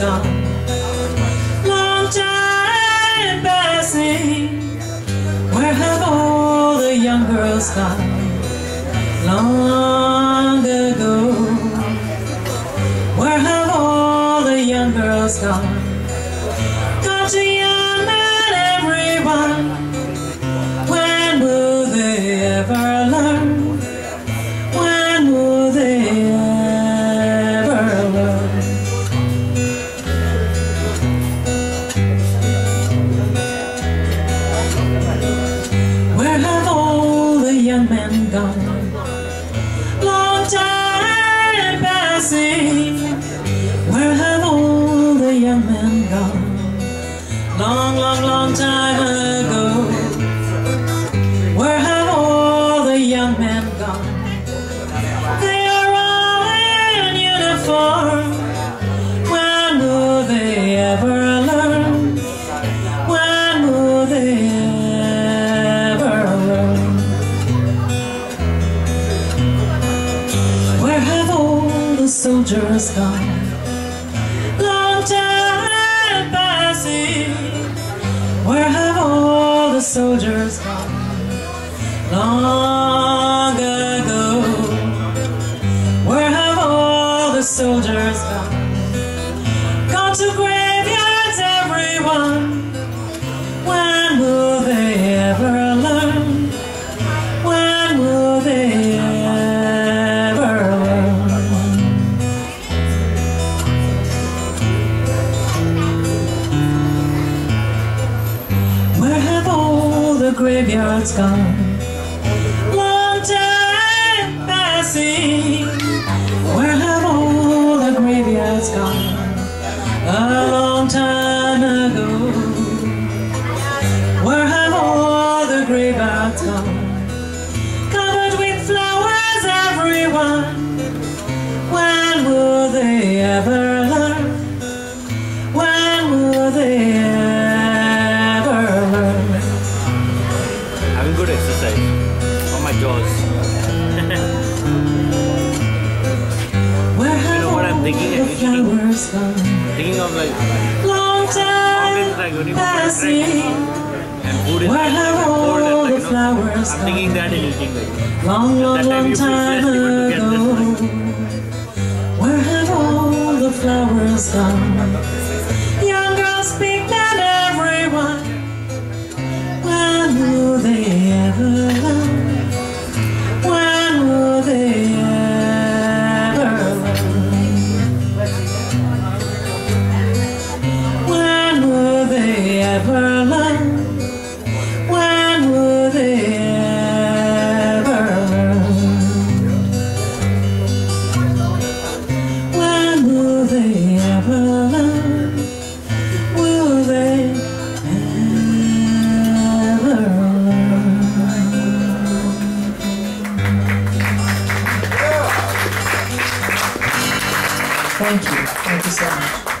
song. Long time passing, where have all the young girls gone? Long ago, where have all the young girls gone? Come to young men, everyone, when will they ever learn? Men gone? Long time passing. Where have all the young men gone? Long, long, long time soldiers gone? Long time passing. Where have all the soldiers gone? Long ago. Where have all the soldiers? Gone graveyards gone? Long time passing. Flowers gone? Thinking of like Long time when you go for a trek passing. and food is Where have all the flowers I'm thinking gone? that and eating like Long, long, long time blessed even to get ago. Where have all the flowers gone? Will they ever learn? Thank you. Thank you so much.